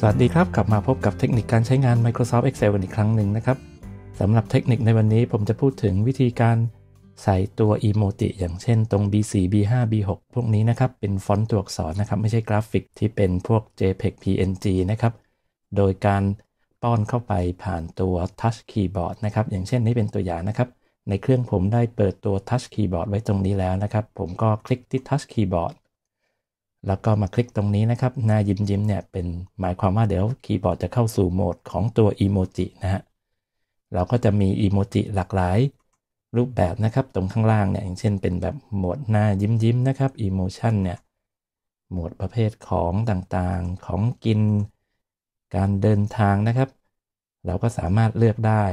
สวัสดีครับ กลับมาพบกับเทคนิคการใช้งาน Microsoft Excel กันอีกครั้งหนึ่งนะครับสำหรับเทคนิคในวันนี้ผมจะพูดถึงวิธีการใส่ตัวอีโมติอย่างเช่นตรง B4 B5 B6 พวกนี้นะครับ เป็นฟอนต์ตัวอักษรนะครับ ไม่ใช่กราฟิกที่เป็นพวก JPEG PNG นะครับ โดยการป้อนเข้าไปผ่านตัว Touch Keyboard นะครับ อย่างเช่นนี้เป็นตัวอย่างนะครับ ในเครื่องผมได้เปิดตัว Touch Keyboard ไว้ตรงนี้แล้วนะครับ ผมก็คลิกที่ Touch Keyboard แล้วก็มาคลิกตรงนี้นะครับ หน้ายิ้มยิ้มเนี่ยเป็นหมายความว่าเดี๋ยวคีย์บอร์ดจะเข้าสู่โหมดของตัวอีโมจินะฮะ เราก็จะมีอีโมจิหลากหลายรูปแบบนะครับ ตรงข้างล่างเนี่ยอย่างเช่นเป็นแบบโหมดหน้ายิ้มยิ้มนะครับอีโมชันเนี่ยโหมดประเภทของต่างๆของกิน การเดินทางนะครับ เราก็สามารถเลือกได้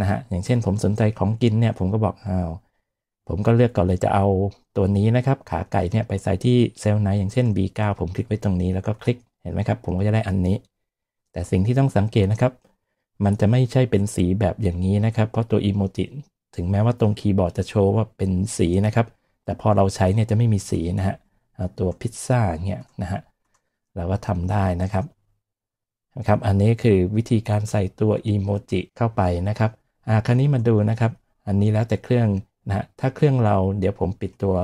นะฮะอย่างเช่นผมสนใจของกินเนี่ยผมก็บอกอ้าว ผมก็เลือกก่อนเลยจะเอาตัวนี้นะครับ ขาไก่เนี่ยไปใส่ที่เซลล์ไหนอย่างเช่น B9 ผมคลิกไว้ตรงนี้แล้วก็คลิกเห็นไหมครับ ผมก็จะได้อันนี้ แต่สิ่งที่ต้องสังเกตนะครับ มันจะไม่ใช่เป็นสีแบบอย่างนี้นะครับ เพราะตัวอีโมจิถึงแม้ว่าตรงคีย์บอร์ดจะโชว์ว่าเป็นสีนะครับ แต่พอเราใช้เนี่ยจะไม่มีสีนะฮะตัวพิซซ่าเนี่ยนะฮะเราก็ทำได้นะครับนะครับ อันนี้คือวิธีการใส่ตัวอีโมจิเข้าไปนะครับอ่าคราวนี้มาดูนะครับ อันนี้แล้วแต่เครื่อง นะถ้าเครื่องเราเดี๋ยวผมปิดตัว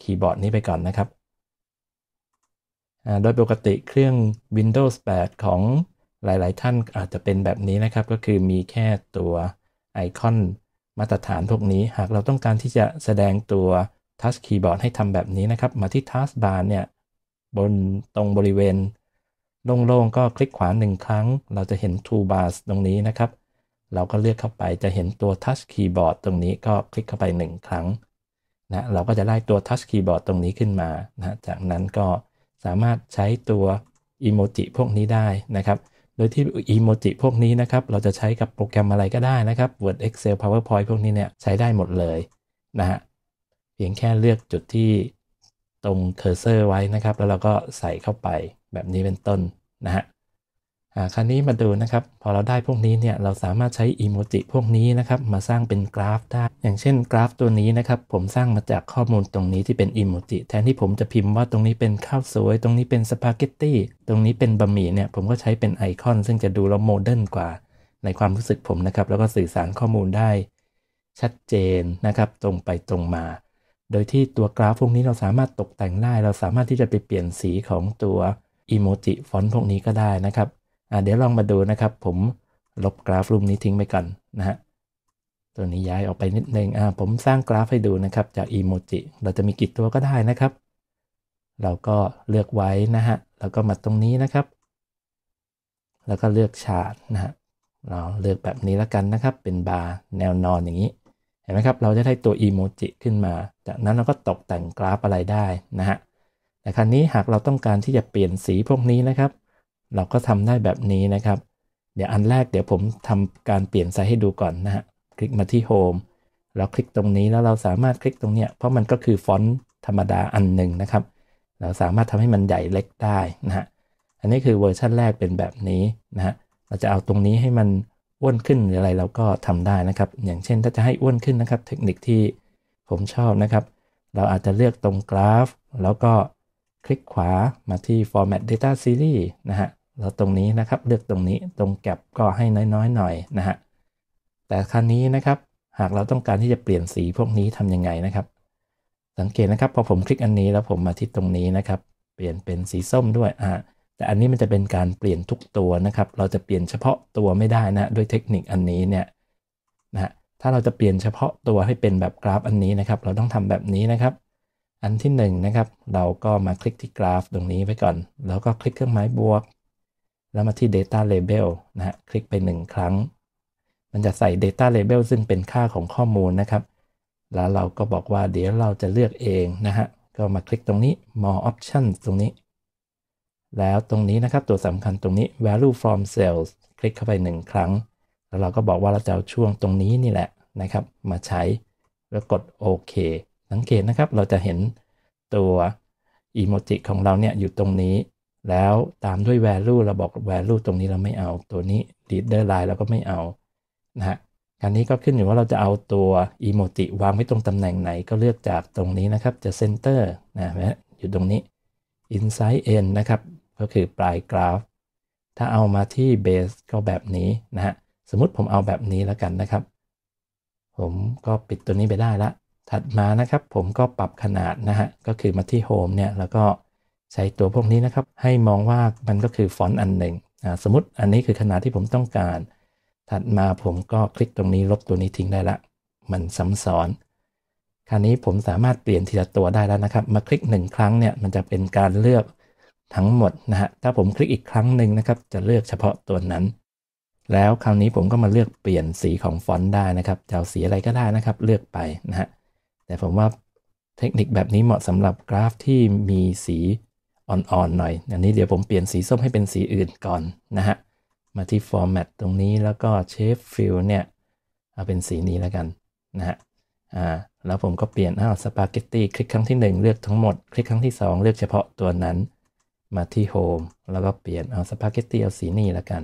คีย์บอร์ดนี้ไปก่อนนะครับ โดยปกติเครื่อง Windows 8 ของหลาย ๆ ท่านอาจจะเป็นแบบนี้นะครับ ก็คือมีแค่ตัวไอคอนมาตรฐานพวกนี้ หากเราต้องการที่จะแสดงตัว Touch Keyboard ให้ทำแบบนี้นะครับ มาที่ Task Bar เนี่ย บนตรงบริเวณโล่ง ๆ ก็คลิกขวาหนึ่งครั้ง เราจะเห็น Toolbars ตรงนี้นะครับ เราก็เลือกเข้าไปจะเห็นตัว Touch Keyboard ตรงนี้ก็คลิกเข้าไป 1 ครั้งนะเราก็จะได้ตัว Touch Keyboard ตรงนี้ขึ้นมานะจากนั้นก็สามารถใช้ตัวอีโมจิพวกนี้ได้นะครับ โดยที่อีโมจิพวกนี้นะครับ เราจะใช้กับโปรแกรมอะไรก็ได้นะครับ Word Excel PowerPoint พวกนี้เนี่ยใช้ได้หมดเลยนะฮะเพียงแค่เลือกจุดที่ตรง cursor ไว้นะครับ แล้วเราก็ใส่เข้าไปแบบนี้เป็นต้นนะฮะ คราวนี้มาดูนะครับ พอเราได้พวกนี้เนี่ยเราสามารถใช้อีโมจิพวกนี้นะครับมาสร้างเป็นกราฟได้ อย่างเช่นกราฟตัวนี้นะครับ ผมสร้างมาจากข้อมูลตรงนี้ที่เป็นอีโมจิแทนที่ผมจะพิมพ์ว่าตรงนี้เป็นข้าวสวย ตรงนี้เป็นสปาเกตตี้ตรงนี้เป็นบะหมี่เนี่ยผมก็ใช้เป็นไอคอน ซึ่งจะดูแล้ว modern กว่า ในความรู้สึกผมนะครับ แล้วก็สื่อสารข้อมูลได้ ชัดเจนนะครับ ตรงไปตรงมา โดยที่ตัวกราฟพวกนี้เราสามารถตกแต่งได้ เราสามารถที่จะไปเปลี่ยนสีของตัวอีโมจิฟอนต์พวกนี้ก็ได้นะครับ เดี๋ยวลองมาดูนะครับ ผมลบกราฟรูปนี้ทิ้งไปก่อนนะฮะตัวนี้ย้ายออกไปนิดนึงอ่าผมสร้างกราฟให้ดูนะครับจากอีโมจิเราจะมีกี่ตัวก็ได้นะครับ เราก็เลือกไว้นะฮะแล้วก็มาตรงนี้นะครับ แล้วก็เลือกชาร์ตนะฮะเราเลือกแบบนี้แล้วกันนะครับ เป็นบาร์แนวนอนอย่างนี้ เห็นไหมครับ เราจะได้ตัวอีโมจิขึ้นมา จากนั้นเราก็ตกแต่งกราฟอะไรได้นะฮะแต่คราวนี้หากเราต้องการที่จะเปลี่ยนสีพวกนี้นะครับ เราก็ทำได้แบบนี้นะครับ เดี๋ยวอันแรกเดี๋ยวผมทำการเปลี่ยนไซส์ให้ดูก่อนนะฮะ คลิกมาที่ Home แล้วคลิกตรงนี้แล้วเราสามารถคลิกตรงเนี้ยเพราะมันก็คือฟอนต์ธรรมดาอันหนึ่งนะครับ เราสามารถทำให้มันใหญ่เล็กได้นะฮะ อันนี้คือเวอร์ชันแรกเป็นแบบนี้นะฮะ เราจะเอาตรงนี้ให้มันอ้วนขึ้นหรืออะไรเราก็ทำได้นะครับ อย่างเช่นถ้าจะให้อ้วนขึ้นนะครับ เทคนิคที่ผมชอบนะครับ เราอาจจะเลือกตรงกราฟ แล้วก็ คลิกขวามาที่ format data series นะฮะเราตรงนี้นะครับเลือกตรงนี้ตรงแก็บก็ให้น้อยๆหน่อยนะฮะแต่ครั้นี้นะครับหากเราต้องการที่จะเปลี่ยนสีพวกนี้ทำยังไงนะครับ สังเกตนะครับพอผมคลิกอันนี้แล้วผมมาที่ตรงนี้นะครับ เปลี่ยนเป็นสีส้มด้วยอ่าแต่อันนี้มันจะเป็นการเปลี่ยนทุกตัวนะครับ เราจะเปลี่ยนเฉพาะตัวไม่ได้นะด้วยเทคนิคอันนี้เนี่ยนะฮะถ้าเราจะเปลี่ยนเฉพาะตัวให้เป็นแบบกราฟอันนี้นะครับ เราต้องทำแบบนี้นะครับ อันที่1นนะครับ เราก็มาคลิกที่กราฟตรงนี้ไว้ก่อน แล้วก็คลิกเครื่องหมายบวก แล้วมาที่ data label นะฮะ คลิกไป 1 ครั้ง มันจะใส่ data label ซึ่งเป็นค่าของข้อมูลนะครับ แล้วเราก็บอกว่าเดี๋ยวเราจะเลือกเองนะฮะ ก็มาคลิกตรงนี้ more options ตรงนี้ แล้วตรงนี้นะครับตัวสำคัญตรงนี้ value from sales คลิกเข้าไป 1 ครั้ง แล้วเราก็บอกว่าเราจะเอาช่วงตรงนี้นี่แหละนะครับ มาใช้ แล้วกดโอเค สังเกตนะครับเราจะเห็นตัวอีโมจิของเราเนี่ยอยู่ตรงนี้ แล้วตามด้วย value เราบอก value ตรงนี้เราไม่เอาตัวนี้ leader line เราก็ไม่เอานะฮะการนี้ก็ขึ้นอยู่ว่าเราจะเอาตัว emoji วางไว้ตรงตำแหน่งไหนก็เลือกจากตรงนี้นะครับจะ center นะฮะอยู่ตรงนี้ inside end นะครับ ก็คือปลายกราฟ ถ้าเอามาที่เบสก็แบบนี้นะฮะสมมติผมเอาแบบนี้แล้วกันนะครับ ผมก็ปิดตัวนี้ไปได้ละ ถัดมานะครับผมก็ปรับขนาดนะฮะก็คือมาที่โฮมเนี่ยแล้วก็ใช้ตัวพวกนี้นะครับให้มองว่ามันก็คือฟอนต์อันหนึ่งสมมติอันนี้คือขนาดที่ผมต้องการ ถัดมาผมก็คลิกตรงนี้ลบตัวนี้ทิ้งได้ละ มันซ้ำซ้อน คราวนี้ผมสามารถเปลี่ยนทีละตัวได้แล้วนะครับ มาคลิกหนึ่งครั้งเนี่ยมันจะเป็นการเลือกทั้งหมดนะฮะถ้าผมคลิกอีกครั้งหนึ่งนะครับ จะเลือกเฉพาะตัวนั้น แล้วคราวนี้ผมก็มาเลือกเปลี่ยนสีของฟอนต์ได้นะครับจะเอาสีอะไรก็ได้นะครับ เลือกไปนะฮะ แต่ผมว่าเทคนิคแบบนี้เหมาะสำหรับกราฟที่มีสีอ่อนๆหน่อย อันนี้เดี๋ยวผมเปลี่ยนสีส้มให้เป็นสีอื่นก่อนนะฮะ มาที่ format ตรงนี้แล้วก็ shape fill เนี่ย เอาเป็นสีนี้แล้วกันนะฮะ อ่า แล้วผมก็เปลี่ยนอ้าวสปาเกตตี้คลิกครั้งที่ 1 เลือกทั้งหมด คลิกครั้งที่ 2 เลือกเฉพาะตัวนั้น มาที่ home แล้วก็เปลี่ยนเอาสปาเกตตี้เอาสีนี้แล้วกัน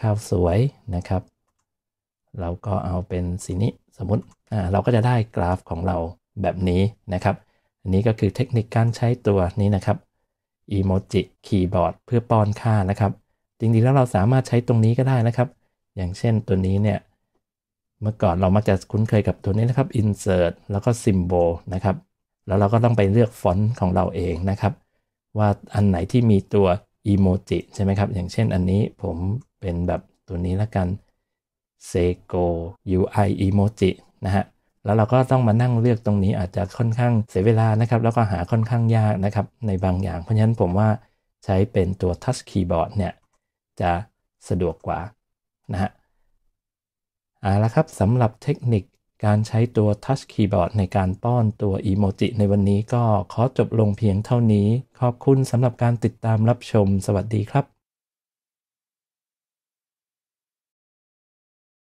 ข้าวสวยนะครับ เราก็เอาเป็นสีนี้สมมติเราก็จะได้กราฟของเราแบบนี้นะครับ อันนี้ก็คือเทคนิคการใช้ตัวนี้นะครับ emoji keyboard เพื่อป้อนค่านะครับ จริงๆแล้วเราสามารถใช้ตรงนี้ก็ได้นะครับ อย่างเช่นตัวนี้เนี่ย เมื่อก่อนเรามักจะคุ้นเคยกับตัวนี้นะครับ insert แล้วก็ symbol นะครับ แล้วเราก็ต้องไปเลือกฟอนต์ของเราเองนะครับ ว่าอันไหนที่มีตัวอีโมจิใช่ไหมครับ อย่างเช่นอันนี้ผมเป็นแบบตัวนี้ล้วกัน Seiko UI emoji นะฮะแล้วเราก็ต้องมานั่งเลือกตรงนี้อาจจะค่อนข้างเสียเวลานะครับ แล้วก็หาค่อนข้างยากนะครับ ในบางอย่าง เพราะฉะนั้นผมว่าใช้เป็นตัว Touch Keyboard เนี่ย จะสะดวกกว่านะฮะเอาละครับสำหรับเทคนิคการใช้ตัว Touch Keyboard ในการป้อนตัวอีโมจิในวันนี้ก็ขอจบลงเพียงเท่านี้ ขอบคุณสำหรับการติดตามรับชม สวัสดีครับ